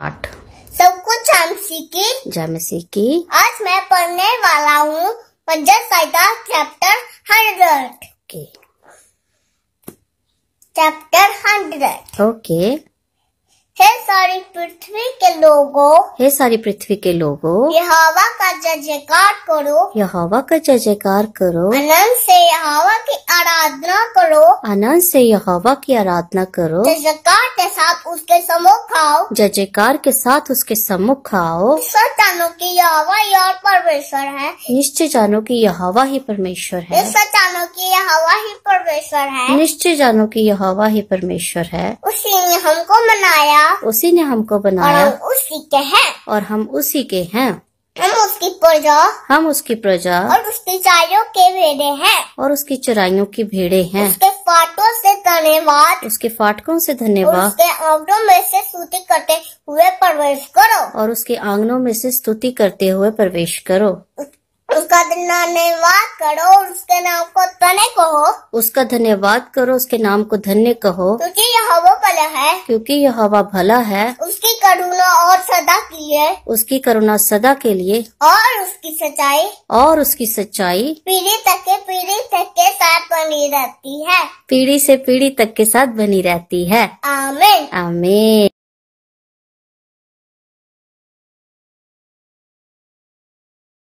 आठ। सब कुछ हम की जामसी सीखी। आज मैं पढ़ने वाला हूँ साहित्य चैप्टर हंड्रेड के चैप्टर हंड्रेड ओके हे सारी पृथ्वी के लोगों हे सारी पृथ्वी के लोगों ये हवा का जय जयकार करो। यह हवा का जय जयकार करो। आनंद से ये हवा की आराधना करो। आनंद से यह हवा की आराधना करो। जय जयकार के साथ उसके सम्मुख खाओ जय जयकार के साथ उसके सम्मुख आओ। सब जानो कि यह हवा ही और परमेश्वर है। निश्चय जानो की यह हवा ही परमेश्वर है। सब जानो कि यह हवा ही परमेश्वर है। निश्चय जानो की यह हवा ही परमेश्वर है। उसी हमको बनाया उसी ने हमको बनाया। और हम उसी के हैं। और हम उसी के हैं। हम उसकी प्रजा। हम उसकी प्रजा। और उसकी चाइयों के भेड़े हैं। और उसकी चराइयों की भेड़े हैं। उसके फाटों से धन्यवाद। उसके फाटकों से धन्यवाद। उसके आंगनों में से स्तुति करते हुए प्रवेश करो। और उसके आंगनों में से स्तुति करते हुए प्रवेश करो। धन्यवाद करो उसके नाम को धन्य कहो। उसका धन्यवाद करो उसके नाम को धन्य कहो। क्योंकि यह हवा भला है। क्योंकि यह हवा भला है। उसकी करुणा और सदा की है उसकी करुणा सदा के लिए। और उसकी सच्चाई। और उसकी सच्चाई। पीढ़ी तक के पीढ़ी तक के साथ बनी रहती है। पीढ़ी से पीढ़ी तक के साथ बनी रहती है। आमीन। आमीन।